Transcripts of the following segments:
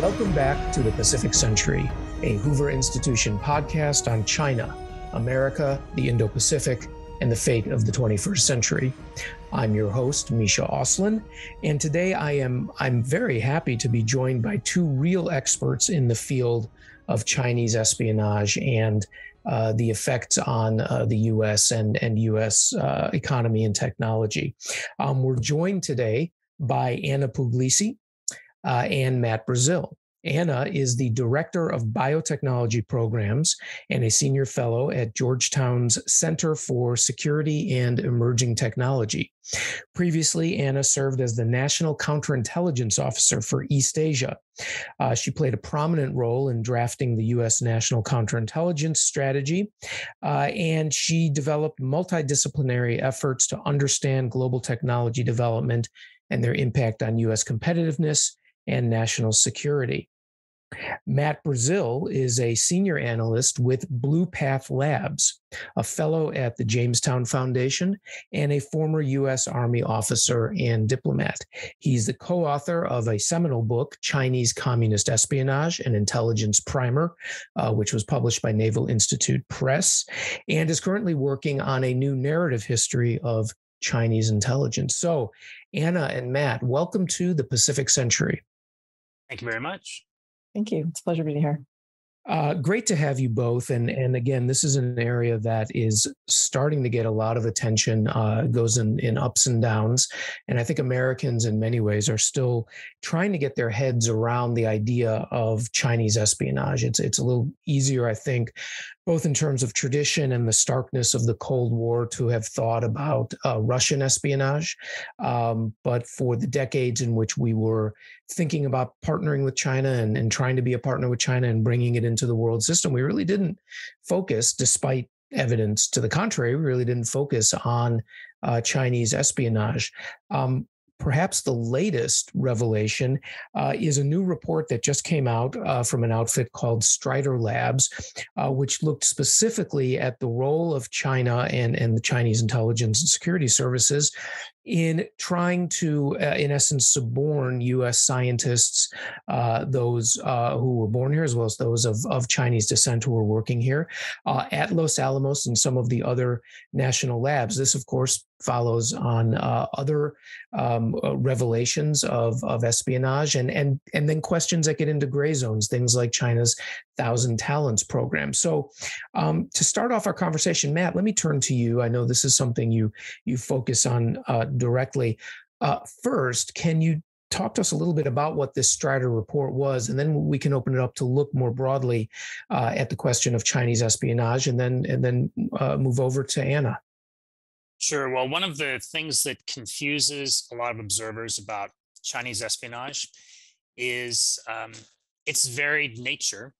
Welcome back to the Pacific Century, a Hoover Institution podcast on China, America, the Indo Pacific, and the fate of the 21st century. I'm your host, Misha Auslin, and today I am I'm very happy to be joined by two real experts in the field of Chinese espionage and uh, the effects on uh, the U.S. and and U.S. Uh, economy and technology. Um, we're joined today by Anna Puglisi uh, and Matt Brazil. Anna is the Director of Biotechnology Programs and a Senior Fellow at Georgetown's Center for Security and Emerging Technology. Previously, Anna served as the National Counterintelligence Officer for East Asia. Uh, she played a prominent role in drafting the U.S. National Counterintelligence Strategy, uh, and she developed multidisciplinary efforts to understand global technology development and their impact on U.S. competitiveness and national security. Matt Brazil is a senior analyst with Blue Path Labs, a fellow at the Jamestown Foundation, and a former U.S. Army officer and diplomat. He's the co author of a seminal book, Chinese Communist Espionage and Intelligence Primer, uh, which was published by Naval Institute Press, and is currently working on a new narrative history of Chinese intelligence. So, Anna and Matt, welcome to the Pacific Century. Thank you very much. Thank you. It's a pleasure being here. Uh, great to have you both, and and again, this is an area that is starting to get a lot of attention. Uh, goes in in ups and downs, and I think Americans, in many ways, are still trying to get their heads around the idea of Chinese espionage. It's it's a little easier, I think, both in terms of tradition and the starkness of the Cold War to have thought about uh, Russian espionage. Um, but for the decades in which we were thinking about partnering with China and, and trying to be a partner with China and bringing it into the world system, we really didn't focus, despite evidence to the contrary, we really didn't focus on uh, Chinese espionage. Um, perhaps the latest revelation uh, is a new report that just came out uh, from an outfit called Strider Labs, uh, which looked specifically at the role of China and, and the Chinese intelligence and security services in trying to, uh, in essence, suborn U.S. scientists, uh, those uh, who were born here, as well as those of, of Chinese descent who were working here at Los Alamos and some of the other national labs. This, of course, follows on uh, other um, uh, revelations of, of espionage and, and, and then questions that get into gray zones, things like China's Thousand Talents program. So, um, to start off our conversation, Matt, let me turn to you. I know this is something you you focus on directly. Uh, first, can you talk to us a little bit about what this Strider report was, and then we can open it up to look more broadly uh, at the question of Chinese espionage, and then and then uh, move over to Anna. Sure. Well, one of the things that confuses a lot of observers about Chinese espionage is um, its varied nature.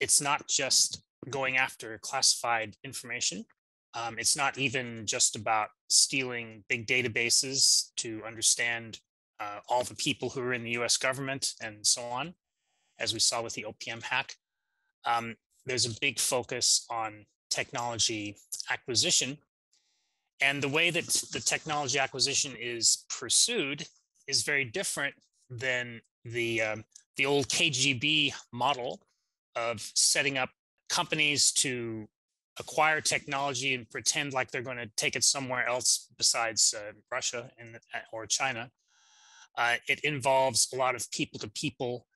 It's not just going after classified information. Um, it's not even just about stealing big databases to understand uh, all the people who are in the US government and so on, as we saw with the OPM hack. Um, there's a big focus on technology acquisition. And the way that the technology acquisition is pursued is very different than the, um, the old KGB model of setting up companies to acquire technology and pretend like they're going to take it somewhere else besides uh, Russia and, uh, or China. Uh, it involves a lot of people to people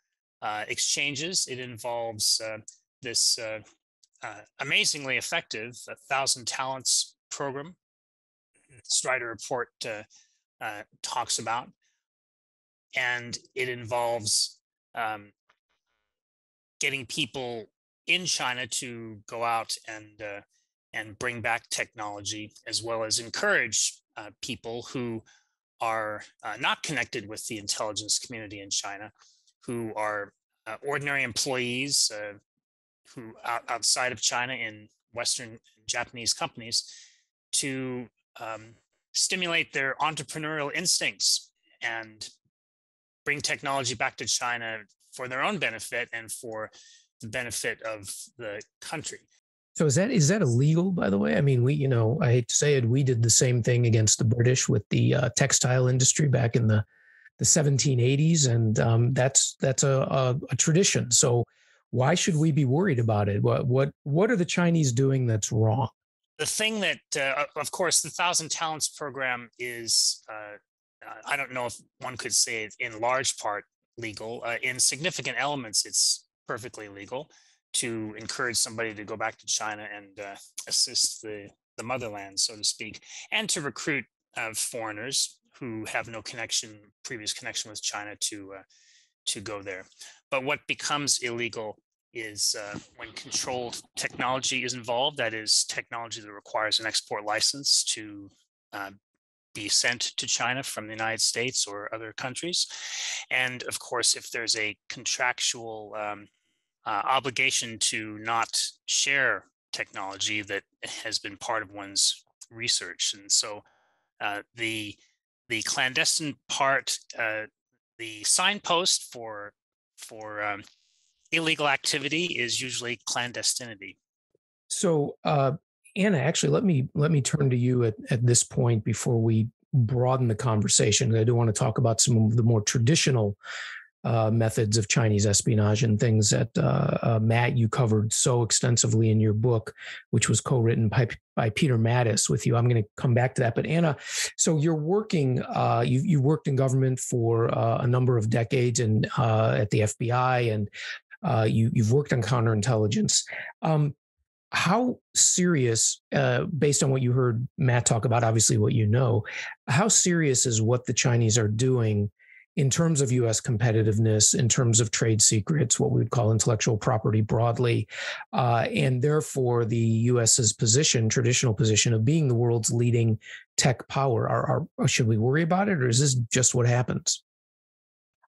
exchanges. It involves uh, this uh, amazingly effective Thousand Talents program. Strider report talks about. And it involves um, getting people in China to go out and uh, and bring back technology as well as encourage uh, people who are uh, not connected with the intelligence community in China, who are uh, ordinary employees uh, who out, outside of China in Western Japanese companies, to um, stimulate their entrepreneurial instincts and bring technology back to China for their own benefit and for the benefit of the country. So is that is that illegal? By the way, I mean we, you know, I hate to say it, we did the same thing against the British with the uh, textile industry back in the the 1780s, and um, that's that's a, a, a tradition. So why should we be worried about it? What what what are the Chinese doing that's wrong? The thing that, uh, of course, the Thousand Talents program is. Uh, I don't know if one could say it in large part legal. Uh, in significant elements, it's perfectly legal to encourage somebody to go back to China and uh, assist the, the motherland, so to speak, and to recruit uh, foreigners who have no connection, previous connection with China to uh, to go there. But what becomes illegal is uh, when controlled technology is involved. That is technology that requires an export license to uh, be sent to China from the United States or other countries. And of course, if there's a contractual um, uh, obligation to not share technology that has been part of one's research. And so uh, the the clandestine part, uh, the signpost for for um, illegal activity is usually clandestinity. So, uh, Anna, actually, let me let me turn to you at, at this point before we broaden the conversation. I do want to talk about some of the more traditional uh, methods of Chinese espionage and things that uh, uh, Matt you covered so extensively in your book, which was co-written by, by Peter Mattis with you. I'm going to come back to that, but Anna, so you're working. Uh, you you worked in government for uh, a number of decades and uh, at the FBI, and you you've worked on counterintelligence. Um, how serious, based on what you heard Matt talk about, obviously what you know, how serious is what the Chinese are doing? in terms of US competitiveness, in terms of trade secrets, what we would call intellectual property broadly, uh, and therefore the US's position, traditional position of being the world's leading tech power. Are, are, should we worry about it, or is this just what happens?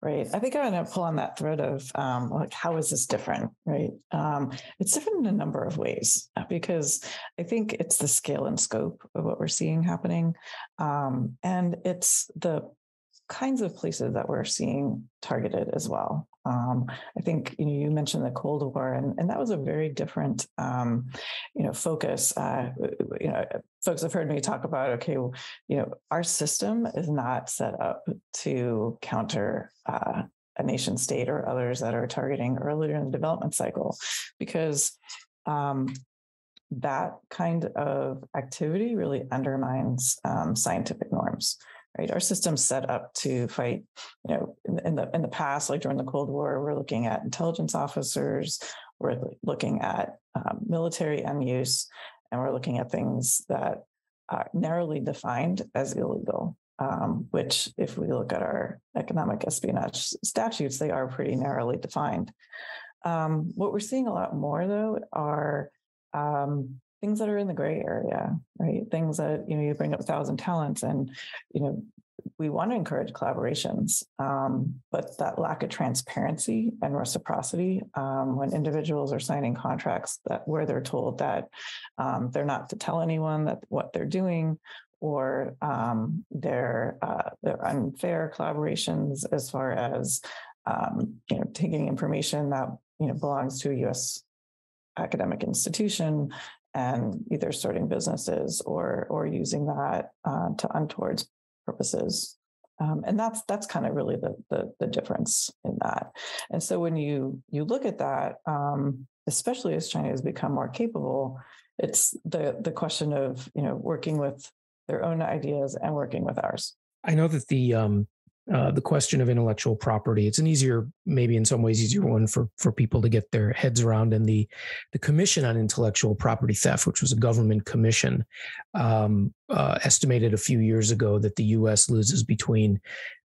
Right. I think I'm going to pull on that thread of um, like, how is this different? Right. Um, it's different in a number of ways uh, because I think it's the scale and scope of what we're seeing happening. Um, and it's the kinds of places that we're seeing targeted as well. Um, I think you know you mentioned the Cold War, and, and that was a very different um, you know focus. Uh, you know, folks have heard me talk about okay, you know, our system is not set up to counter. Uh, a nation state or others that are targeting earlier in the development cycle because um, that kind of activity really undermines um, scientific norms right? Our system's set up to fight, you know, in, the in the past, like during the Cold War, we're looking at intelligence officers, we're looking at um, military end use, and we're looking at things that are narrowly defined as illegal. Um, which, if we look at our economic espionage statutes, they are pretty narrowly defined. Um, what we're seeing a lot more, though, are um, things that are in the gray area, right? Things that, you know, you bring up a thousand talents and, you know, we want to encourage collaborations, um, but that lack of transparency and reciprocity um, when individuals are signing contracts that where they're told that um, they're not to tell anyone that what they're doing, or um, they're, uh, they're unfair collaborations as far as um, you know taking information that you know belongs to a U.S. academic institution and either starting businesses or or using that uh, to untoward purposes. Um, and that's that's kind of really the, the, the difference in that. And so when you you look at that, um, especially as China has become more capable, it's the the question of you know working with their own ideas and working with ours. I know that the um, uh, the question of intellectual property. It's an easier, maybe in some ways, easier one for for people to get their heads around. And the the Commission on Intellectual Property Theft, which was a government commission, um, uh, estimated a few years ago that the U.S. loses between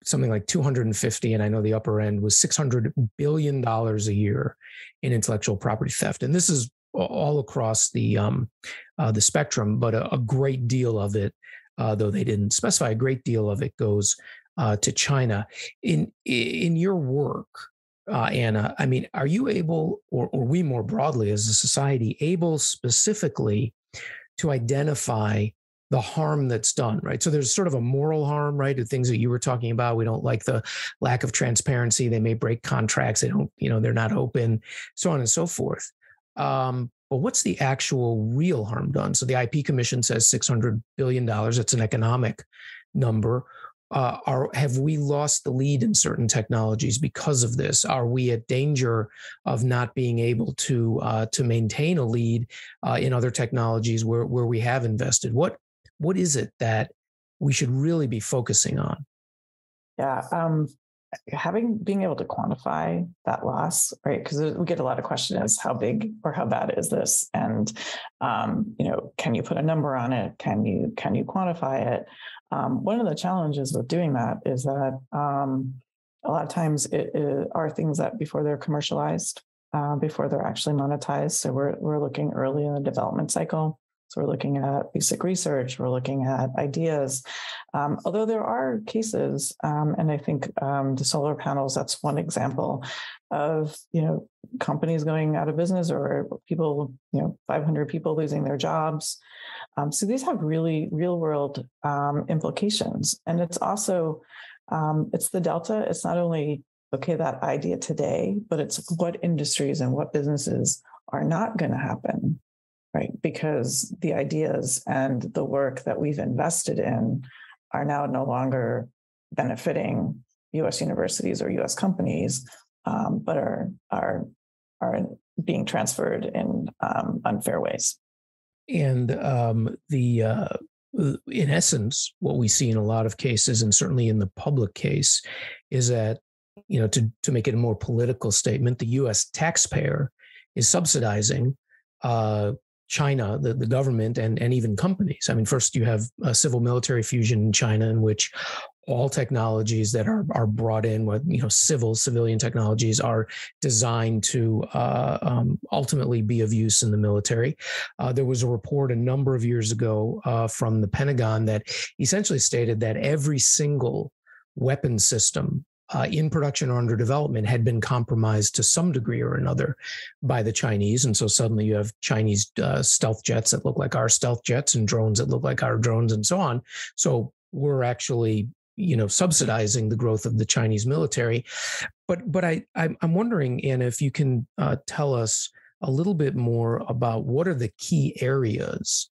something like 250 and i know the upper end was 600 billion dollars a year in intellectual property theft and this is all across the um, uh, the spectrum but a, a, great deal of it uh, though they didn't specify a great deal of it goes uh, to China. In in your work, uh, Anna, I mean, are you able, or or we more broadly as a society, able specifically to identify the harm that's done, right? So there's sort of a moral harm, right? The things that you were talking about. We don't like the lack of transparency. They may break contracts. They don't, you know, they're not open, so on and so forth. Um, but what's the actual real harm done? So the IP Commission says $600 billion. That's an economic number uh, are have we lost the lead in certain technologies because of this? Are we at danger of not being able to uh, to maintain a lead uh, in other technologies where where we have invested? What what is it that we should really be focusing on? Yeah, um, having being able to quantify that loss right? Because we get a lot of questions how big or how bad is this? And um, you know can you put a number on it? Can you can you quantify it? Um, one of the challenges with doing that is that um, a lot of times it, it, are things that before they're commercialized uh, before they're actually monetized. So we're, we're looking early in the development cycle so we're looking at basic research, we're looking at ideas. Um, although there are cases, um, and I think um, the solar panels, that's one example of, you know, companies going out of business or people, you know, 500 people losing their jobs. Um, so these have really real world um, implications. And it's also, um, it's the delta. It's not only, okay, that idea today, but it's what industries and what businesses are not going to happen right? Because the ideas and the work that we've invested in are now no longer benefiting U.S. universities or U.S. companies, um, but are are are being transferred in um, unfair ways. And um, the uh, in essence, what we see in a lot of cases, and certainly in the public case, is that you know to to make it a more political statement, the U.S. taxpayer is subsidizing uh, China, the, the government, and, and even companies. I mean, first you have a civil military fusion in China, in which all technologies that are are brought in, with you know, civil civilian technologies, are designed to uh, um, ultimately be of use in the military. Uh, there was a report a number of years ago uh, from the Pentagon that essentially stated that every single weapon system uh, in production or under development had been compromised to some degree or another by the Chinese. And so suddenly you have Chinese uh, stealth jets that look like our stealth jets and drones that look like our drones and so on. So we're actually you know subsidizing the growth of the Chinese military. But but I I'm wondering, Anna, if you can uh, tell us a little bit more about what are the key areas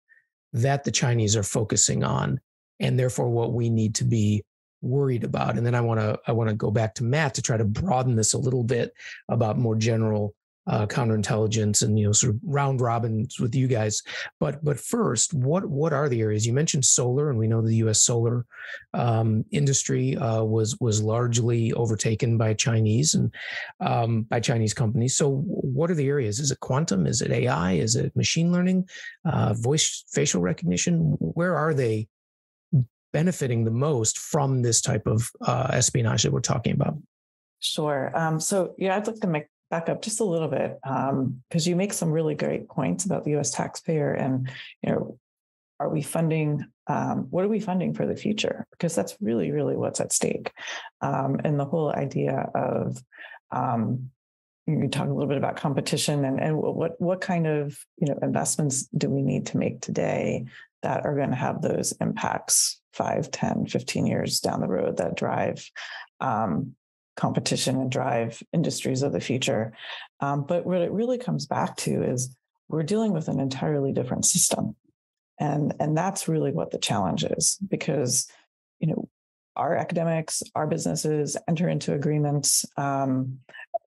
that the Chinese are focusing on, and therefore what we need to be worried about and then i want to i want to go back to matt to try to broaden this a little bit about more general uh, counterintelligence and you know sort of round robins with you guys. But but first what what are the areas? You mentioned solar and we know the us solar um, industry uh, was was largely overtaken by chinese and um, by chinese companies. So what are the areas? Is it quantum? Is it ai is it machine learning? Uh, voice facial recognition? Where are they benefiting the most from this type of uh, espionage that we're talking about? Sure. Um, so, yeah, I'd like to make back up just a little bit because um, you make some really great points about the U.S. taxpayer and you know, are we funding? Um, what are we funding for the future? Because that's really, really what's at stake. Um, and the whole idea of um, you can talk a little bit about competition and, and what what kind of you know investments do we need to make today that are going to have those impacts 5 10 15 years down the road that drive um, competition and drive industries of the future um, but what it really comes back to is we're dealing with an entirely different system and and that's really what the challenge is because you know our academics our businesses enter into agreements um,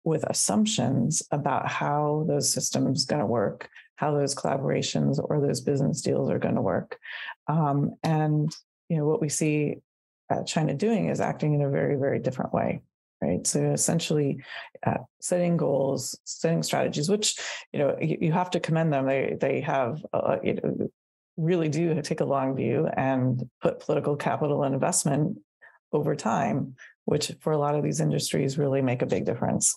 with assumptions about how those systems are going to work how those collaborations or those business deals are going to work. Um, and you know what we see uh, China doing is acting in a very very different way. Right. So essentially, uh, setting goals, setting strategies, which you know you, you have to commend them. They they have uh, you know really do take a long view and put political capital and investment over time, which for a lot of these industries really make a big difference.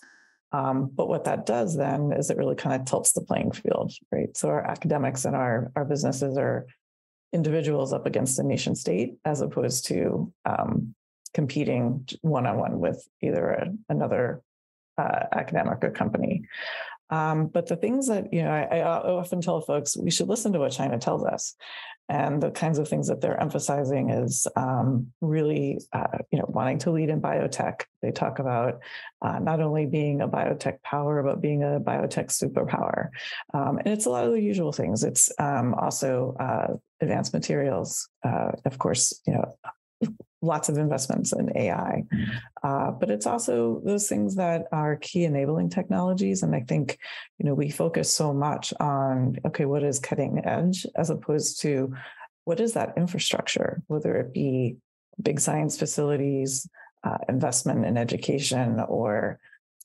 Um, but what that does then is it really kind of tilts the playing field, right? So our academics and our our businesses are individuals up against a nation state as opposed to um, competing one on one with either a, another uh, academic or company. Um, but the things that you know, I, I, often tell folks we should listen to what China tells us, and the kinds of things that they're emphasizing is um, really, uh, you know, wanting to lead in biotech. They talk about uh, not only being a biotech power, but being a biotech superpower, um, and it's a lot of the usual things. It's um, also uh, advanced materials, uh, of course, you know, lots of investments in AI. Uh, but it's also those things that are key enabling technologies. And I think, you know, we focus so much on, okay, what is cutting edge as opposed to what is that infrastructure, whether it be big science facilities, uh, investment in education, or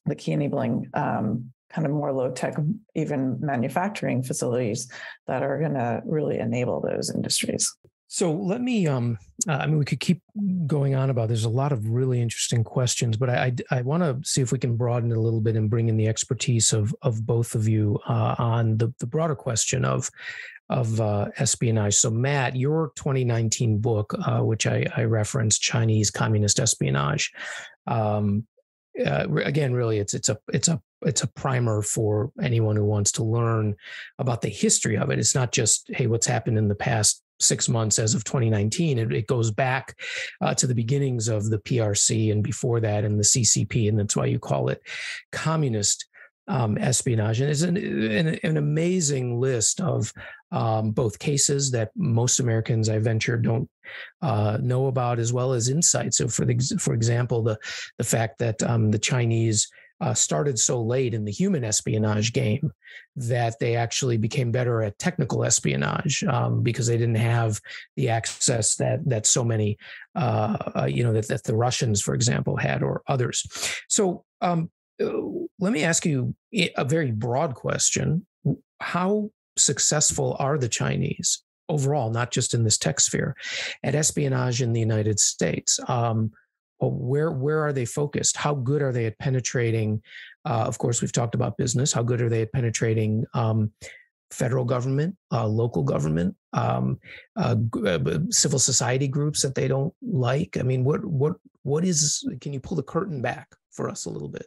the key enabling um, kind of more low tech, even manufacturing facilities that are going to really enable those industries. So let me, um, uh, I mean, we could keep going on about. There's a lot of really interesting questions, but I I, I want to see if we can broaden it a little bit and bring in the expertise of of both of you uh, on the the broader question of of uh, espionage. So Matt, your 2019 book, uh, which I, I referenced, Chinese Communist Espionage. Um, uh, again, really, it's it's a it's a it's a primer for anyone who wants to learn about the history of it. It's not just hey, what's happened in the past six months as of 2019. It, it goes back uh, to the beginnings of the PRC and before that, and the CCP, and that's why you call it communist um, espionage. And it's an, an, an amazing list of um, both cases that most Americans, I venture, don't uh, know about, as well as insights. So, for the, for example, the the fact that um, the Chinese uh, started so late in the human espionage game that they actually became better at technical espionage um, because they didn't have the access that that so many uh, uh, you know that, that the Russians, for example, had or others. So um, uh, let me ask you a very broad question: How successful are the Chinese overall, not just in this tech sphere, at espionage in the United States? Um, where where are they focused? How good are they at penetrating? Uh, of course, we've talked about business. How good are they at penetrating um, federal government, uh, local government, um, uh, uh civil society groups that they don't like? I mean, what what what is? Can you pull the curtain back for us a little bit?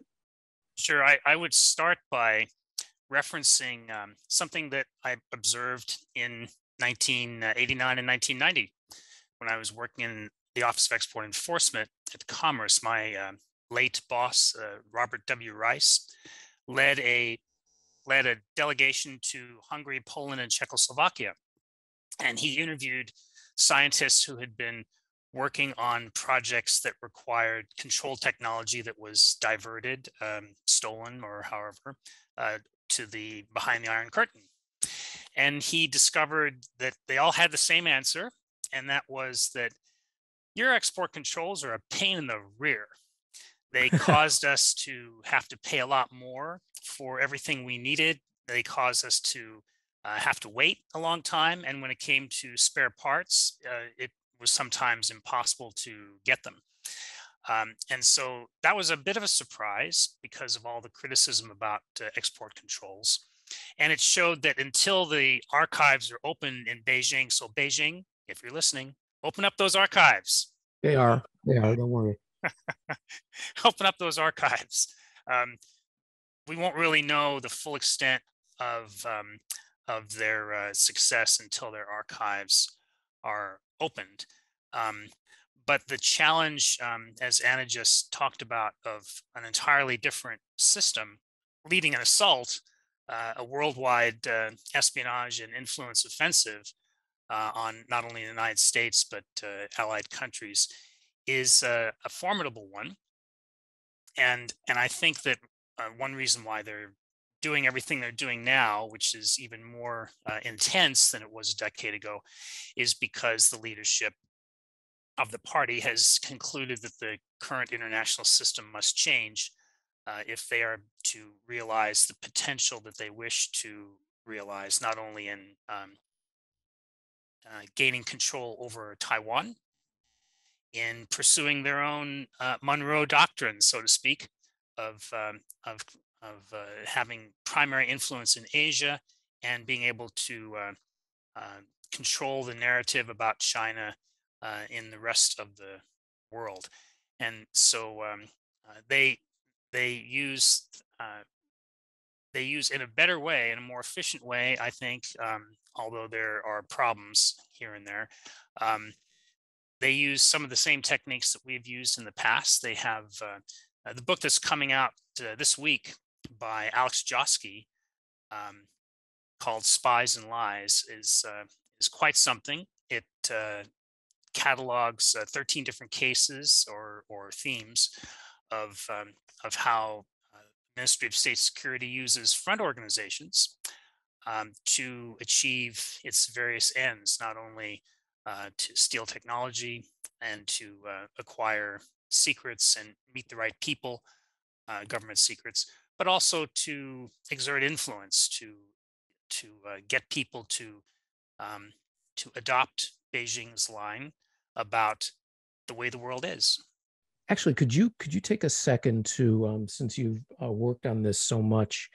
Sure. I, I would start by referencing um, something that I observed in 1989 and 1990 when I was working in the Office of Export Enforcement at Commerce, my uh, late boss, uh, Robert W. Rice, led a led a delegation to Hungary, Poland, and Czechoslovakia, and he interviewed scientists who had been working on projects that required control technology that was diverted, um, stolen, or however, uh, to the behind the Iron Curtain. And he discovered that they all had the same answer, and that was that your export controls are a pain in the rear. They caused us to have to pay a lot more for everything we needed. They caused us to uh, have to wait a long time. And when it came to spare parts, uh, it was sometimes impossible to get them. Um, and so that was a bit of a surprise because of all the criticism about uh, export controls. And it showed that until the archives are open in Beijing, so Beijing, if you're listening, open up those archives. They are. They are. Don't worry. open up those archives. Um, we won't really know the full extent of um, of their uh, success until their archives are opened. Um, but the challenge, um, as Anna just talked about, of an entirely different system leading an assault, uh, a worldwide uh, espionage and influence offensive uh, on not only the United States but uh, allied countries is a, a, formidable one. And and I think that uh, one reason why they're doing everything they're doing now, which is even more uh, intense than it was a decade ago, is because the leadership of the party has concluded that the current international system must change uh, if they are to realize the potential that they wish to realize, not only in um, uh, gaining control over Taiwan, in pursuing their own uh, Monroe Doctrine, so to speak, of um, of of uh, having primary influence in Asia and being able to uh, uh, control the narrative about China in the rest of the world. And so um, they they use they use in a better way, in a more efficient way, I think, um, although there are problems here and there. Um, they use some of the same techniques that we've used in the past. They have uh, uh, the book that's coming out uh, this week by Alex Joske um, called Spies and Lies is, uh, is quite something. It uh, catalogs uh, 13 different cases or, or themes of, um, of how Ministry of State Security uses front organizations um, to achieve its various ends, not only uh, to steal technology and to uh, acquire secrets and meet the right people, uh, government secrets, but also to exert influence to to uh, get people to um, to adopt Beijing's line about the way the world is. Actually, could you could you take a second to um, since you've uh, worked on this so much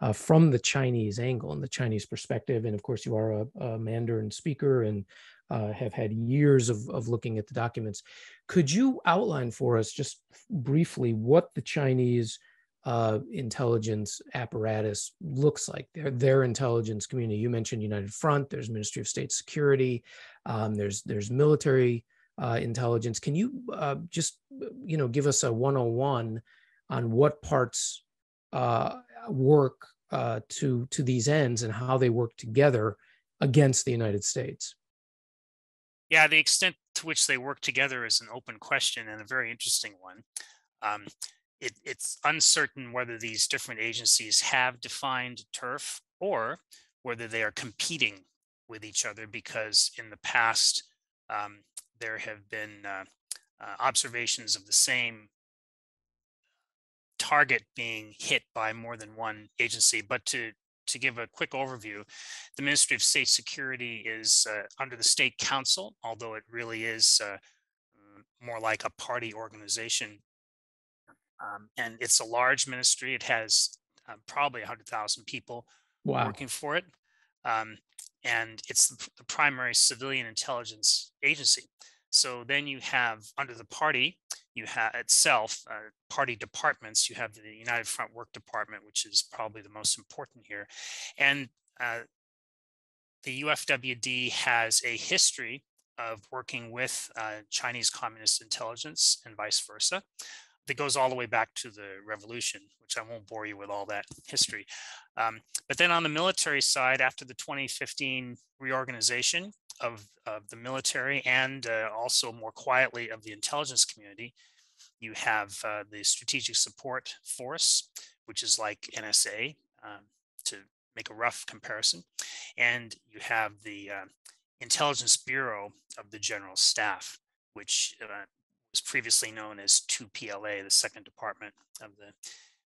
uh, from the Chinese angle and the Chinese perspective, and of course you are a, a Mandarin speaker and uh, have had years of, of looking at the documents. Could you outline for us just briefly what the Chinese uh, intelligence apparatus looks like? Their their intelligence community. You mentioned United Front. There's Ministry of State Security. Um, there's there's military uh, intelligence. Can you uh, just you know give us a 101 on what parts uh, work uh, to to these ends and how they work together against the United States? Yeah, the extent to which they work together is an open question and a very interesting one. Um, it, it's uncertain whether these different agencies have defined turf or whether they are competing with each other because in the past um, there have been uh, uh, observations of the same target being hit by more than one agency. But to to give a quick overview, the Ministry of State Security is uh, under the State Council, although it really is uh, more like a party organization. Um, and it's a large ministry. It has uh, probably 100,000 people wow. working for it. Um, and it's the, the, primary civilian intelligence agency. So then you have under the party, you have itself uh, party departments. You have the United Front Work Department, which is probably the most important here, and uh, the UFWD has a history of working with uh, Chinese Communist intelligence and vice versa. That goes all the way back to the revolution, which I won't bore you with all that history. Um, but then on the military side, after the 2015 reorganization, of, of the military and uh, also more quietly of the intelligence community. You have uh, the Strategic Support Force, which is like NSA, um, to make a rough comparison. And you have the uh, Intelligence Bureau of the General Staff, which uh, was previously known as 2PLA, the second department of the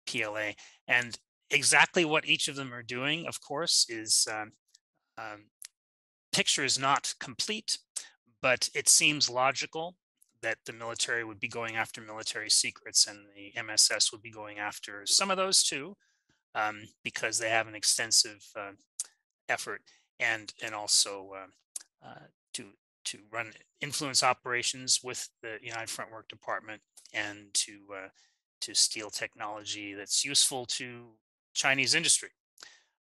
PLA. And exactly what each of them are doing, of course, is um, um, picture is not complete, but it seems logical that the military would be going after military secrets and the MSS would be going after some of those too, um, because they have an extensive uh, effort and and also uh, uh, to to run influence operations with the United Front Work Department and to uh, to steal technology that's useful to Chinese industry.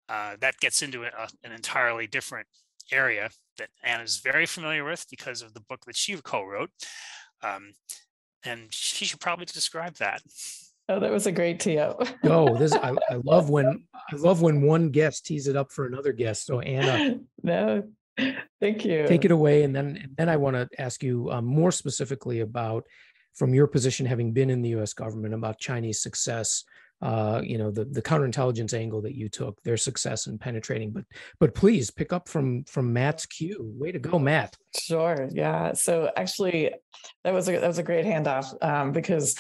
Uh, that gets into a, an entirely different area that Anna's very familiar with because of the book that she co-wrote. Um, and she should probably describe that. Oh, that was a great tee up. oh, this I, I, love when I love when one guest tees it up for another guest. So Anna, no, thank you. Take it away, and then and then I want to ask you um, more specifically about, from your position having been in the U.S. government, about Chinese success uh, you know the the counterintelligence angle that you took, their success in penetrating. But but please pick up from from Matt's cue. Way to go, Matt. Sure. Yeah. So actually, that was a that was a great handoff um, because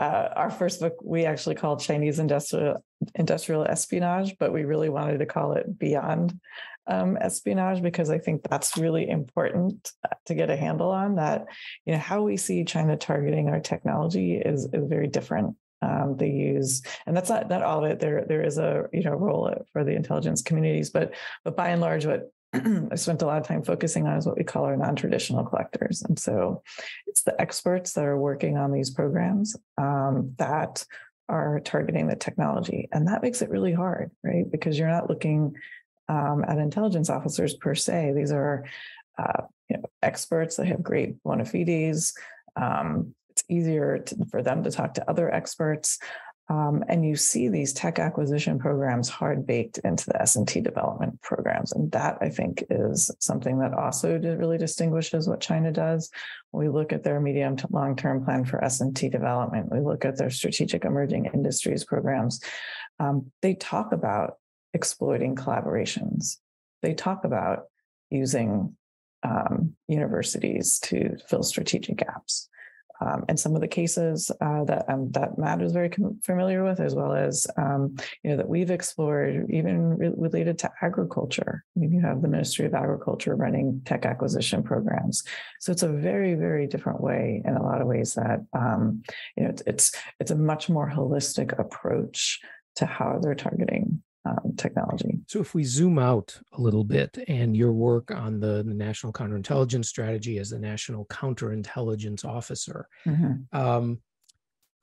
uh, our first book we actually called Chinese industrial industrial espionage, but we really wanted to call it Beyond um, espionage because I think that's really important uh, to get a handle on. That you know how we see China targeting our technology is is very different um, they use, and that's not not all of it. There there is a you know role for the intelligence communities, but but by and large, what I spent a lot of time focusing on is what we call our non-traditional collectors, and so it's the experts that are working on these programs um, that are targeting the technology, and that makes it really hard, right? Because you're not looking um, at intelligence officers per se; these are uh, you know, experts that have great bona fides. Um, easier to, for them to talk to other experts. Um, and you see these tech acquisition programs hard baked into the S&T development programs. And that I think is something that also really distinguishes what China does. When we look at their medium to long-term plan for S&T development, we look at their strategic emerging industries programs. Um, they talk about exploiting collaborations. They talk about using um, universities to fill strategic gaps. Um, and some of the cases uh, that um, that Matt is very com- familiar with, as well as um, you know that we've explored, even re- related to agriculture. I mean, you have the Ministry of Agriculture running tech acquisition programs, so it's a very, very different way in a lot of ways. That um, you know, it's, it's it's a much more holistic approach to how they're targeting um, technology. So, if we zoom out a little bit and your work on the, the National Counterintelligence Strategy as the National Counterintelligence Officer, mm-hmm. um,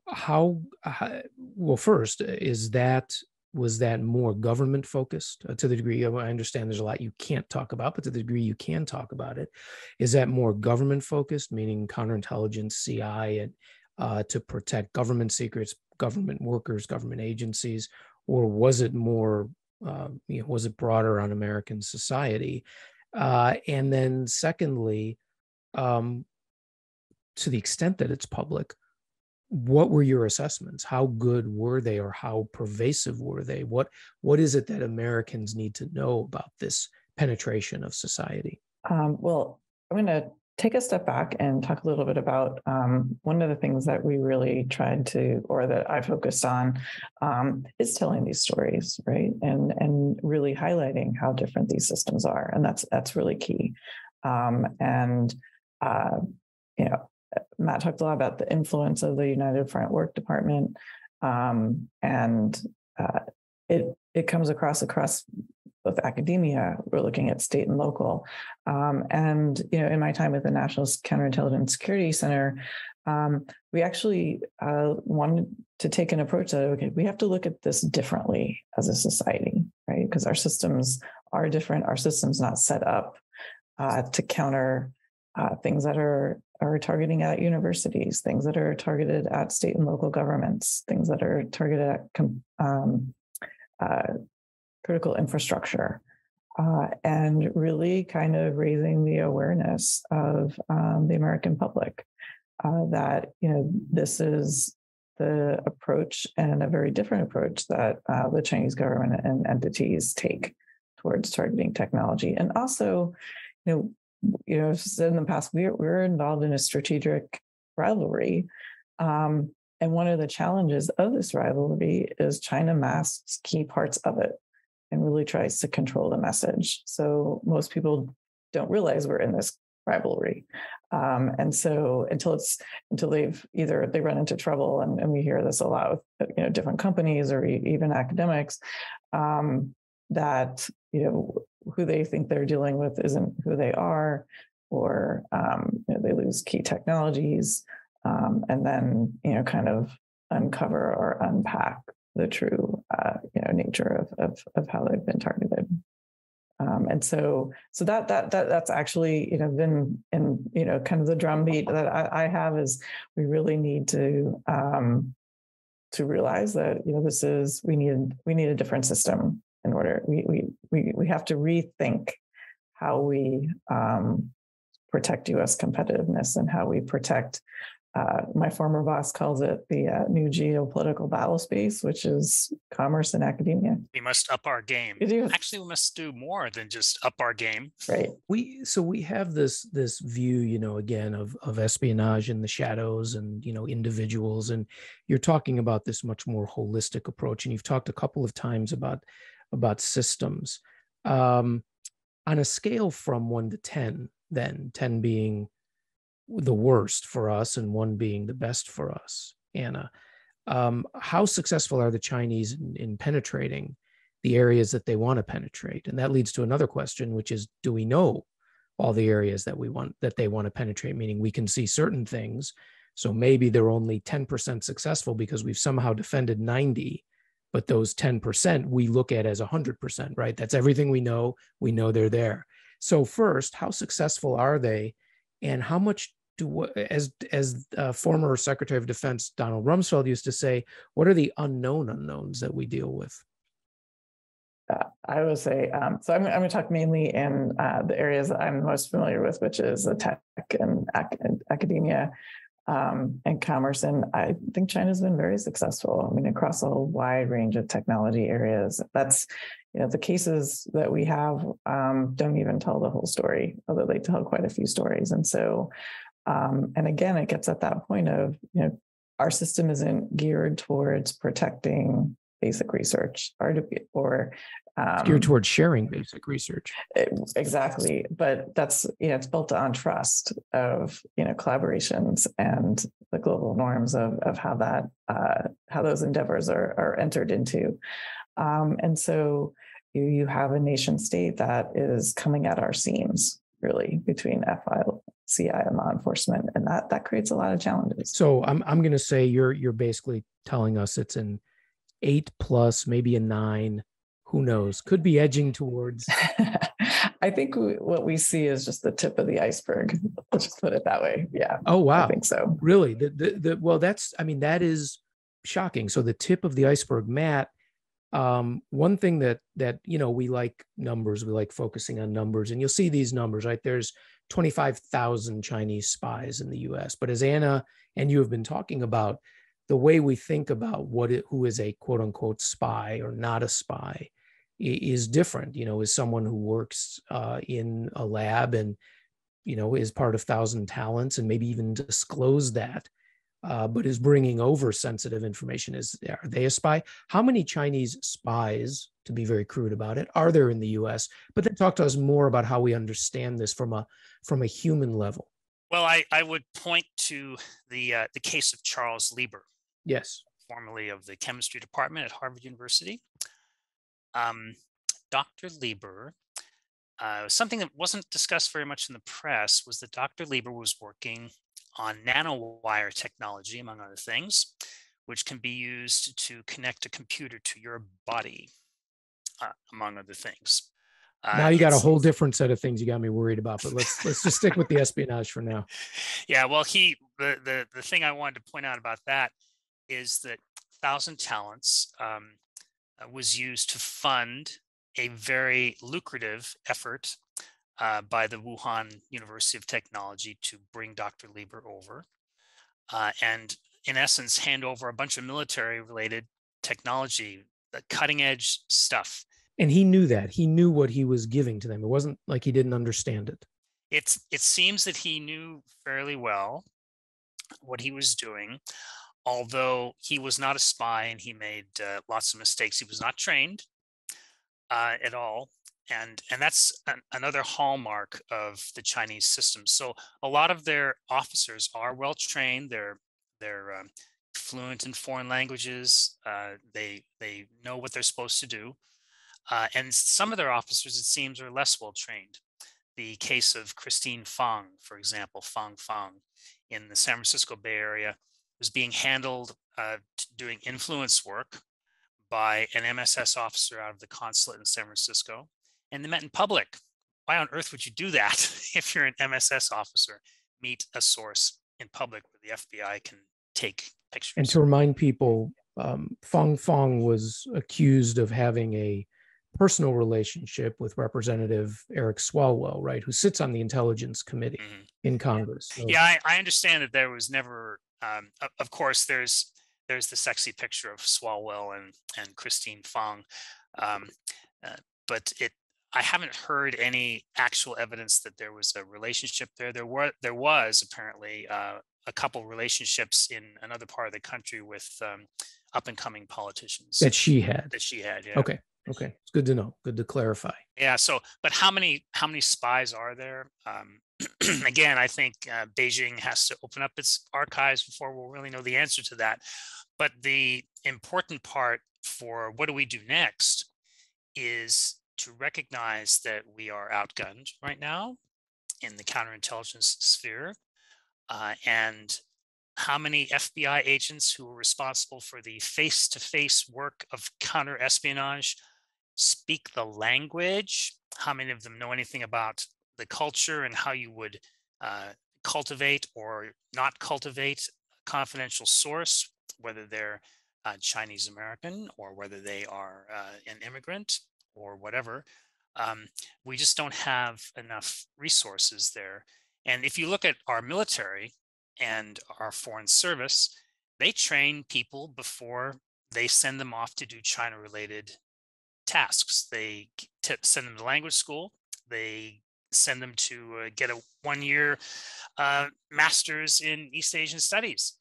how, how, well, first, is that was that more government focused uh, to the degree I understand there's a lot you can't talk about, but to the degree you can talk about it, is that more government focused, meaning counterintelligence, CI, and uh, to protect government secrets, government workers, government agencies, or was it more uh, you know, was it broader on American society? Uh, and then secondly, um, to the extent that it's public, what were your assessments? How good were they, or how pervasive were they? What what is it that Americans need to know about this penetration of society? Um, well, I'm going to take a step back and talk a little bit about um, one of the things that we really tried to, or that I focused on, um, is telling these stories, right, and and really highlighting how different these systems are, and that's that's really key. Um, and uh, you know, Matt talked a lot about the influence of the United Front Work Department, um, and uh, it it comes across across both academia, we're looking at state and local. Um, and, you know, in my time with the National Counterintelligence Security Center, um, we actually uh, wanted to take an approach that, okay, we have to look at this differently as a society, right? Because our systems are different. Our systems not set up uh, to counter uh, things that are are targeting at universities, things that are targeted at state and local governments, things that are targeted at um, uh, critical infrastructure. Uh, and really kind of raising the awareness of um, the American public uh, that you know this is the approach and a very different approach that uh, the Chinese government and entities take towards targeting technology, and also, you know, you know, in the past we're we're involved in a strategic rivalry. Um, and one of the challenges of this rivalry is China masks key parts of it and really tries to control the message. So most people don't realize we're in this rivalry. Um, and so until it's until they've either they run into trouble and, and we hear this a lot with you know different companies or even academics um, that you know who they think they're dealing with isn't who they are or um, you know, they lose key technologies um, and then you know kind of uncover or unpack the true uh, you know nature of, of, of how they've been targeted. Um, and so so that that that that's actually you know been in you know kind of the drumbeat that I, I have is we really need to um, to realize that you know this is we need we need a different system in order we we we we have to rethink how we um, protect U.S. competitiveness and how we protect uh, my former boss calls it the uh, new geopolitical battle space, which is commerce and academia. We must up our game. Actually, we must do more than just up our game. Right. We so we have this this view, you know, again of of espionage in the shadows and you know individuals, and you're talking about this much more holistic approach, and you've talked a couple of times about about systems. Um, on a scale from one to ten, then ten being the worst for us and one being the best for us, Anna. Um, how successful are the Chinese in, in penetrating the areas that they want to penetrate? And that leads to another question, which is, do we know all the areas that we want that they want to penetrate? Meaning we can see certain things. So maybe they're only 10% successful because we've somehow defended 90, but those 10% we look at as 100%, right? That's everything we know. We know they're there. So first, how successful are they? And how much as as uh, former Secretary of Defense Donald Rumsfeld used to say, what are the unknown unknowns that we deal with? Uh, I would say um, so. I'm, I'm going to talk mainly in uh, the areas that I'm most familiar with, which is the tech and, ac- academia um, and commerce. And I think China's been very successful. I mean, across a wide range of technology areas. That's you know the cases that we have um, don't even tell the whole story, although they tell quite a few stories. And so, um, and again, it gets at that point of you know our system isn't geared towards protecting basic research or, or um, geared towards sharing basic research. exactly, but that's you know it's built on trust of you know collaborations and the global norms of of how that uh, how those endeavors are are entered into, um, and so you you have a nation state that is coming at our seams really between FI, CI, and law enforcement, and that that creates a lot of challenges. So I'm I'm going to say you're you're basically telling us it's an eight plus, maybe a nine who knows? Could be edging towards i think we, what we see is just the tip of the iceberg let's just put it that way yeah. Oh wow. I think so. Really? The, the, the well that's i mean that is shocking. So the tip of the iceberg matt um, one thing that that you know we like numbers we like focusing on numbers and you'll see these numbers right? There's 25,000 chinese spies in the us but as anna and you have been talking about the way we think about what it, who is a quote unquote spy or not a spy is different. You know is someone who works uh, in a lab and you know is part of thousand talents and maybe even disclose that uh, but is bringing over sensitive information is are they a spy how many chinese spies to be very crude about it are there in the us but then talk to us more about how we understand this from a from a human level well i, I would point to the uh, the case of charles lieber yes formerly of the chemistry department at harvard university um, Dr. Lieber, uh, something that wasn't discussed very much in the press was that Dr. Lieber was working on nanowire technology, among other things, which can be used to connect a computer to your body, uh, among other things. Uh, now you got a whole different set of things you got me worried about, but let's let's just stick with the espionage for now. Yeah, well, he the the the thing I wanted to point out about that is that Thousand Talents um, was used to fund a very lucrative effort uh, by the Wuhan University of Technology to bring Dr. Lieber over uh, and, in essence, hand over a bunch of military related technology, the cutting edge stuff. And he knew that. He knew what he was giving to them. It wasn't like he didn't understand it. It's, it seems that he knew fairly well what he was doing although he was not a spy and he made uh, lots of mistakes, he was not trained uh, at all. And, and that's an, another hallmark of the Chinese system. So a lot of their officers are well trained. They're they're um, fluent in foreign languages. Uh, they they know what they're supposed to do. Uh, and some of their officers, it seems, are less well trained. The case of Christine Fang, for example, Fang Fang, in the San Francisco Bay Area, was being handled uh, doing influence work by an MSS officer out of the consulate in San Francisco, and they met in public. Why on earth would you do that if you're an MSS officer? Meet a source in public where the FBI can take pictures. And to remind people, um, Fang Fang was accused of having a personal relationship with Representative Eric Swalwell, right, who sits on the Intelligence Committee mm-hmm. in Congress. So. Yeah, I, I, understand that there was never um, of course, there's there's the sexy picture of Swalwell and and Christine Fang, um, uh, but it I haven't heard any actual evidence that there was a relationship there. There were there was apparently uh, a couple relationships in another part of the country with um, up and coming politicians that she had. That she had. Yeah. Okay. Okay. It's good to know. Good to clarify. Yeah. So, but how many how many spies are there? Um, again, I think uh, Beijing has to open up its archives before we'll really know the answer to that. But the important part for what do we do next is to recognize that we are outgunned right now in the counterintelligence sphere. Uh, and how many FBI agents who are responsible for the face to face work of counter espionage speak the language? How many of them know anything about the culture and how you would uh, cultivate or not cultivate a confidential source, whether they're uh, Chinese American or whether they are uh, an immigrant or whatever. Um, we just don't have enough resources there. And if you look at our military and our foreign service, they train people before they send them off to do China related tasks. They t- send them to language school. They send them to uh, get a one year uh, master's in East Asian studies.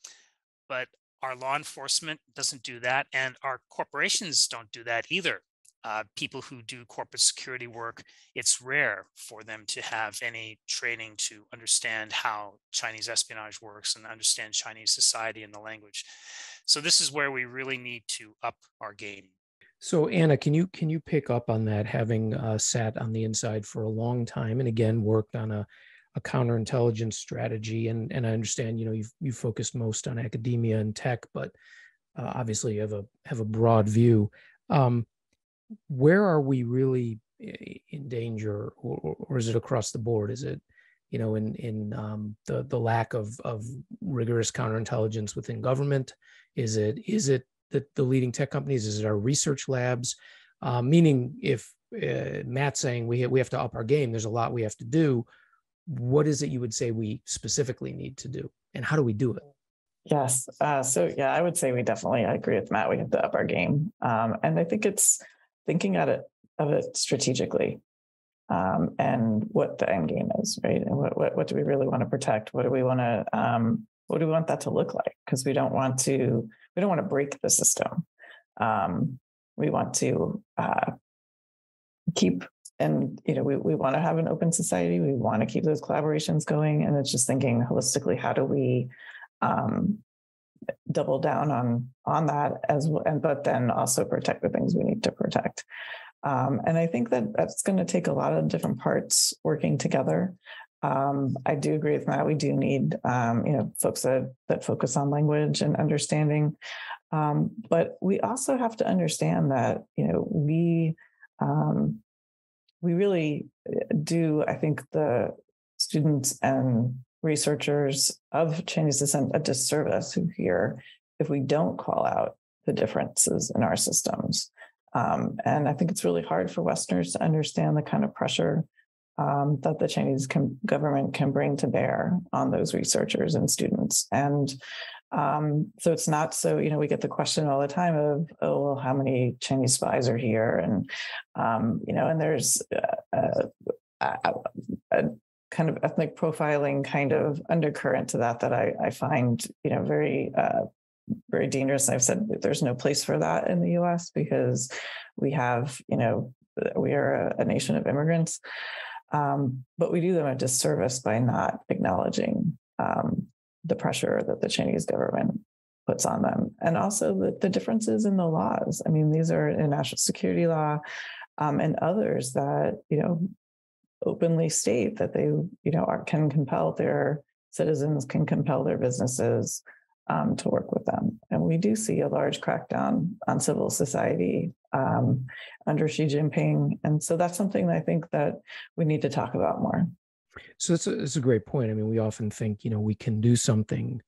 But our law enforcement doesn't do that, and our corporations don't do that either. Uh, people who do corporate security work, it's rare for them to have any training to understand how Chinese espionage works and understand Chinese society and the language. So this is where we really need to up our game. So Anna, can you can you pick up on that? Having uh, sat on the inside for a long time, and again worked on a, a counterintelligence strategy, and and I understand you know you've you focused most on academia and tech, but uh, obviously you have a have a broad view. Um, where are we really in danger, or, or is it across the board? Is it you know in in um, the the lack of of rigorous counterintelligence within government? Is it is it the, the leading tech companies? Is it our research labs? Uh, meaning, if uh, Matt's saying we we have to up our game, there's a lot we have to do. What is it you would say we specifically need to do, and how do we do it? Yes. Uh, so yeah, I would say we definitely. I agree with Matt. We have to up our game, um, and I think it's thinking at it of it strategically, um, and what the end game is, right? And what, what what do we really want to protect? What do we want to um, what do we want that to look like? Because we don't want to we don't want to break the system. Um, we want to uh, keep and you know we, we want to have an open society we want to keep those collaborations going and it's just thinking holistically how do we um, double down on on that as well and but then also protect the things we need to protect um, and i think that that's going to take a lot of different parts working together um, I do agree with Matt. We do need, um, you know, folks that that focus on language and understanding. Um, but we also have to understand that, you know, we um, we really uh, do. I think the students and researchers of Chinese descent a disservice who hear if we don't call out the differences in our systems. Um, and I think it's really hard for Westerners to understand the kind of pressure um, that the Chinese com- government can bring to bear on those researchers and students. And um, so it's not so, you know, we get the question all the time of, oh, well, how many Chinese spies are here? And, um, you know, and there's a, a, a, kind of ethnic profiling kind of undercurrent to that that I, I find, you know, very, uh, very dangerous. I've said there's no place for that in the US because we have, you know, we are a, a nation of immigrants. Um, but we do them a disservice by not acknowledging um, the pressure that the Chinese government puts on them, and also the, the differences in the laws. I mean, these are in national security law um, and others that you know openly state that they you know are, can compel their citizens can compel their businesses um, to work with them. And we do see a large crackdown on civil society um, under Xi Jinping. And so that's something that I think that we need to talk about more. So it's a, a great point. I mean, we often think, you know, we can do something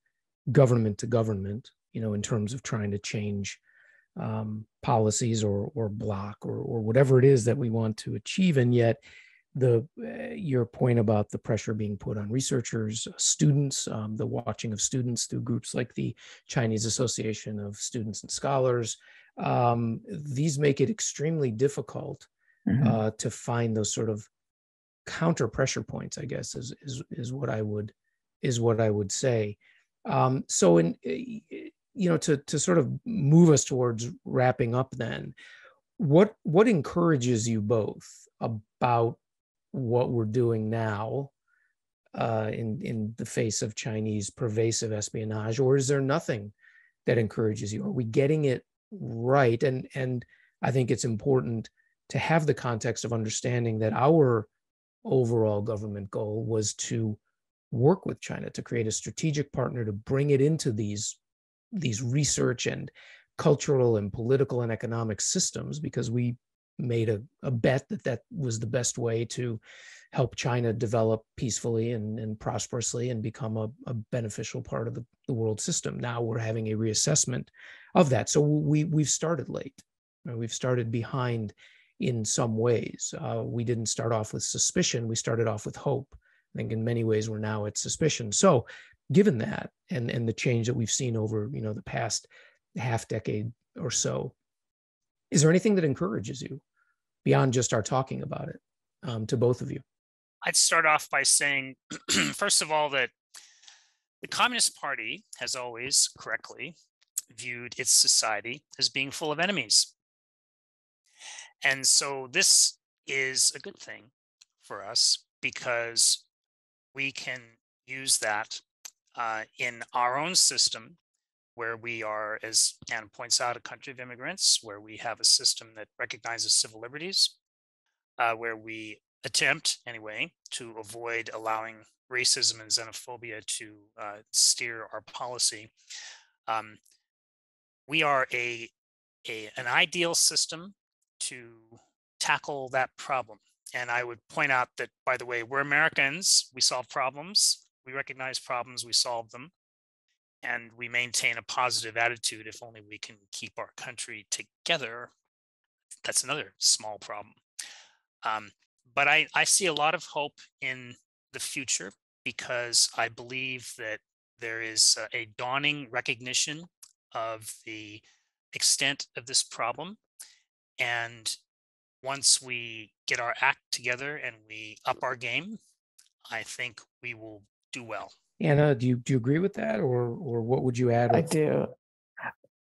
government to government, you know, in terms of trying to change um, policies or or block or or whatever it is that we want to achieve, and yet the uh, your point about the pressure being put on researchers, students, um, the watching of students through groups like the Chinese Association of Students and Scholars, um, these make it extremely difficult mm-hmm. uh, to find those sort of counter pressure points. I guess is is is what I would is what I would say. Um, so in you know to to sort of move us towards wrapping up, then what what encourages you both about what we're doing now uh, in in the face of Chinese pervasive espionage, or is there nothing that encourages you? Are we getting it right? And and I think it's important to have the context of understanding that our overall government goal was to work with China to create a strategic partner to bring it into these these research and cultural and political and economic systems because we made a, a bet that that was the best way to help China develop peacefully and, and prosperously and become a, a beneficial part of the, the, world system. Now we're having a reassessment of that. So we we've started late. We've started behind in some ways. Uh, we didn't start off with suspicion. We started off with hope. I think in many ways we're now at suspicion. So given that and and the change that we've seen over you know the past half decade or so, is there anything that encourages you beyond just our talking about it um, to both of you? I'd start off by saying, first of all, that the Communist Party has always correctly viewed its society as being full of enemies. And so this is a good thing for us because we can use that uh, in our own system where we are, as Anna points out, a country of immigrants, where we have a system that recognizes civil liberties, uh, where we attempt, anyway, to avoid allowing racism and xenophobia to uh, steer our policy. Um, we are a, a an ideal system to tackle that problem. And I would point out that, by the way, we're Americans. We solve problems. We recognize problems. We solve them and we maintain a positive attitude if only we can keep our country together that's another small problem. Um, but I, I see a lot of hope in the future because i believe that there is a, a dawning recognition of the extent of this problem. And once we get our act together and we up our game i think we will do well Anna, do you do you agree with that, or or what would you add? I do.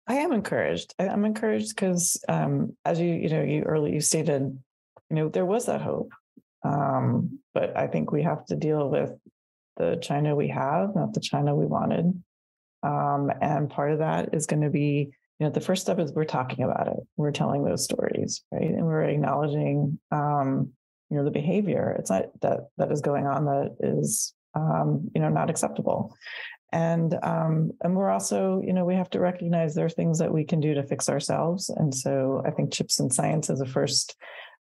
I am encouraged. I, am encouraged because, um, as you you know, you early you stated, you know, there was that hope, um, but I think we have to deal with the China we have, not the China we wanted. Um, and part of that is going to be, you know, the first step is we're talking about it. We're telling those stories, right? And we're acknowledging, um, you know, the behavior. It's not that that is going on that is um, you know, not acceptable. And um, and we're also, you know, we have to recognize there are things that we can do to fix ourselves. And so I think chips and science is a first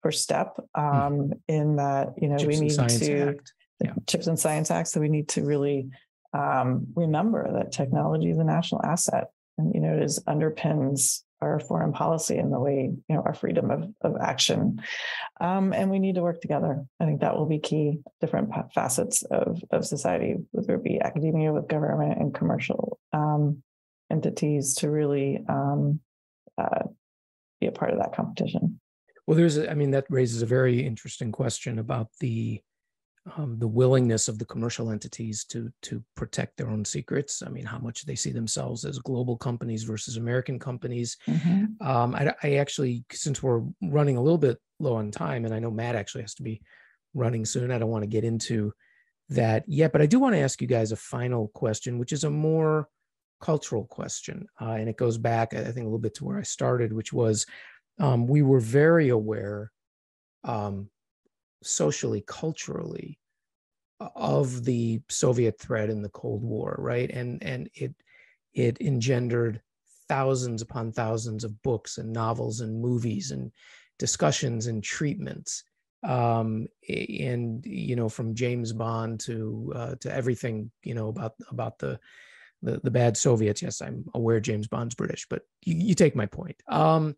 first step hmm. um, in that, you know, chips we need to yeah. chips and science acts that we need to really um, remember that technology is a national asset and you know it is underpins our foreign policy and the way you know our freedom of, of action. Um, and we need to work together. I think that will be key different facets of, of society whether it be academia with government and commercial um, entities to really um, uh, be a part of that competition. Well there's a, I mean that raises a very interesting question about the um, the willingness of the commercial entities to to protect their own secrets. I mean, how much they see themselves as global companies versus American companies. Mm-hmm. Um, I, I, actually, since we're running a little bit low on time, and I know Matt actually has to be running soon. I don't want to get into that yet, but I do want to ask you guys a final question, which is a more cultural question, uh, and it goes back, I think, a little bit to where I started, which was um, we were very aware um, socially, culturally of the Soviet threat in the Cold War, right? And and it it engendered thousands upon thousands of books and novels and movies and discussions and treatments. Um, and you know, from James Bond to uh, to everything you know about about the, the the bad Soviets. Yes, I'm aware James Bond's British, but you, you take my point. Um,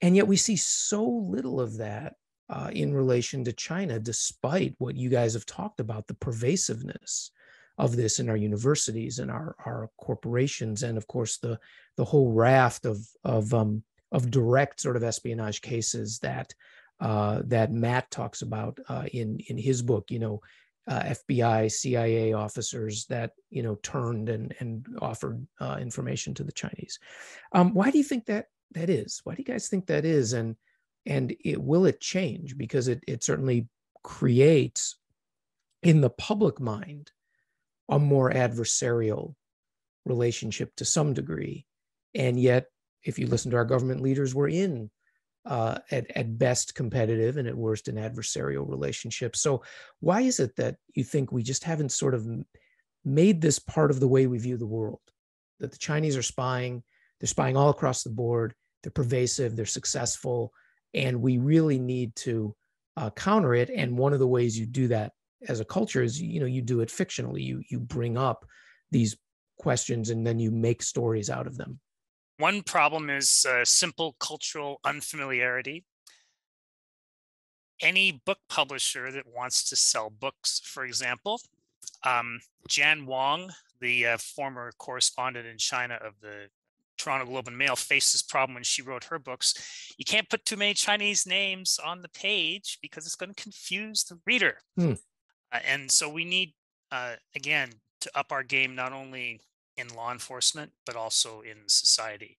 and yet we see so little of that uh, in relation to China, despite what you guys have talked about, the pervasiveness of this in our universities and our, our corporations, and of course the the whole raft of of um, of direct sort of espionage cases that uh, that Matt talks about uh, in in his book. You know, uh, FBI, CIA officers that you know turned and and offered uh, information to the Chinese. Um, why do you think that that is? Why do you guys think that is? And and it will it change? Because it, it certainly creates in the public mind a more adversarial relationship to some degree. And yet if you listen to our government leaders we're in uh, at, at best competitive and at worst an adversarial relationship. So why is it that you think we just haven't sort of made this part of the way we view the world? That the chinese are spying they're spying all across the board they're pervasive they're successful and we really need to uh, counter it. And one of the ways you do that as a culture is you know you do it fictionally. You you bring up these questions and then you make stories out of them. One problem is uh, simple cultural unfamiliarity. Any book publisher that wants to sell books, for example, um, Jan Wong, the uh, former correspondent in China of the Toronto Globe and Mail faced this problem when she wrote her books. You can't put too many Chinese names on the page because it's going to confuse the reader. Hmm. Uh, and so we need, uh, again, to up our game not only in law enforcement but also in society.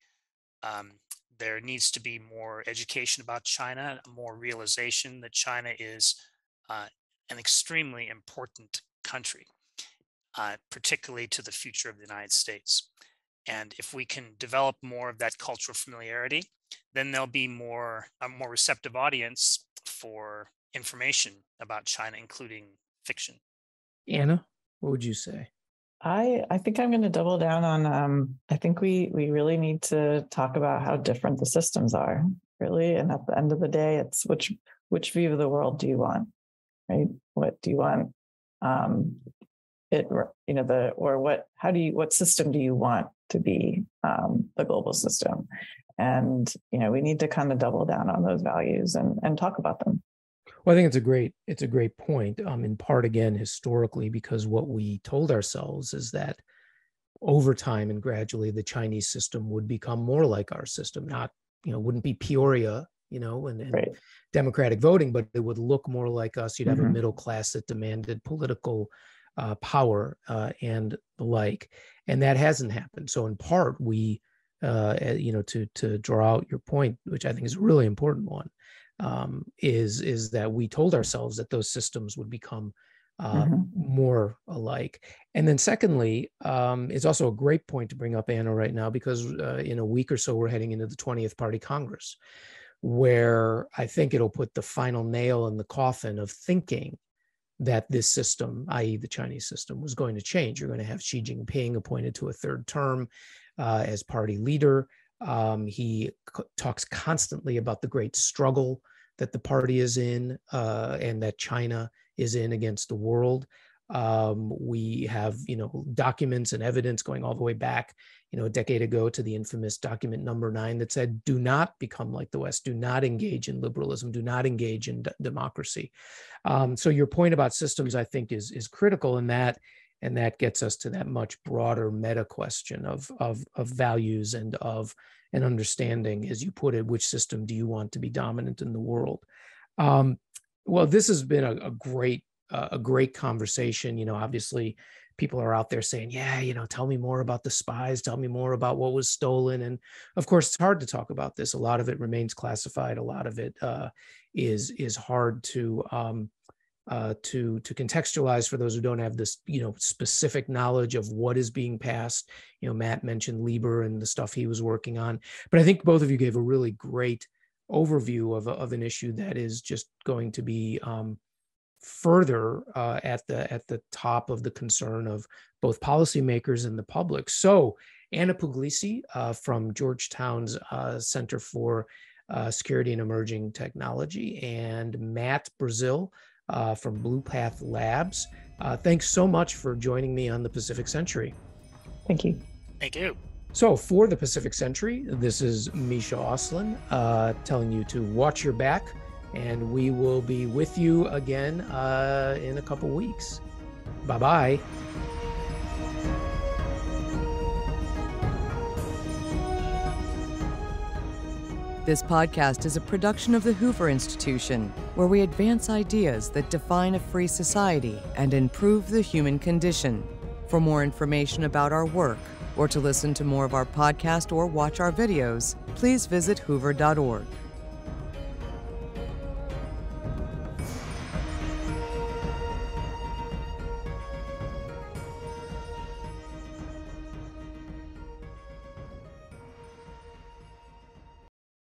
Um, there needs to be more education about China, more realization that China is uh, an extremely important country, uh, particularly to the future of the United States. And if we can develop more of that cultural familiarity, then there'll be more a more receptive audience for information about China, including fiction. Anna, what would you say? I I think I'm going to double down on. Um, I think we we really need to talk about how different the systems are. Really, and at the end of the day, it's which which view of the world do you want, right? What do you want? Um, it you know the or what how do you what system do you want to be um, the global system and you know we need to kind of double down on those values and and talk about them well i think it's a great it's a great point um, in part again historically because what we told ourselves is that over time and gradually the chinese system would become more like our system not you know wouldn't be peoria you know and, and right. democratic voting but it would look more like us you'd have mm-hmm. a middle class that demanded political uh, power uh, and the like, and that hasn't happened. So in part, we, uh, eh, you know, to to draw out your point, which I think is a really important one, um, is is that we told ourselves that those systems would become uh, mm-hmm. more alike. And then secondly, um, it's also a great point to bring up Anna right now because uh, in a week or so we're heading into the 20th Party Congress, where I think it'll put the final nail in the coffin of thinking that this system, i.e., the Chinese system, was going to change. You're going to have Xi Jinping appointed to a third term uh, as party leader. Um, he c- talks constantly about the great struggle that the party is in uh, and that China is in against the world. Um, we have, you know, documents and evidence going all the way back, you know, a decade ago to the infamous document number nine that said, "Do not become like the West. Do not engage in liberalism. Do not engage in d- democracy." Um, so your point about systems, I think, is is critical in that, and that gets us to that much broader meta question of of of values and of an understanding, as you put it, which system do you want to be dominant in the world? Um, well, this has been a, a great a great conversation. You know, obviously people are out there saying, yeah, you know, tell me more about the spies, tell me more about what was stolen. And of course, it's hard to talk about this. A lot of it remains classified. A lot of it uh, is is hard to um, uh, to to contextualize for those who don't have this, you know, specific knowledge of what is being passed. You know, Matt mentioned Lieber and the stuff he was working on, but I think both of you gave a really great overview of, of an issue that is just going to be um, further uh, at the at the top of the concern of both policymakers and the public. So Anna Puglisi uh, from Georgetown's uh, Center for uh, Security and Emerging Technology and Matt Brazil uh, from BluePath Labs. Uh, thanks so much for joining me on the Pacific Century. Thank you. Thank you. So, for the Pacific Century, this is Misha Auslin telling you to watch your back and we will be with you again uh, in a couple weeks. Bye bye. This podcast is a production of the Hoover Institution, where we advance ideas that define a free society and improve the human condition. For more information about our work, or to listen to more of our podcast or watch our videos, please visit hoover.org.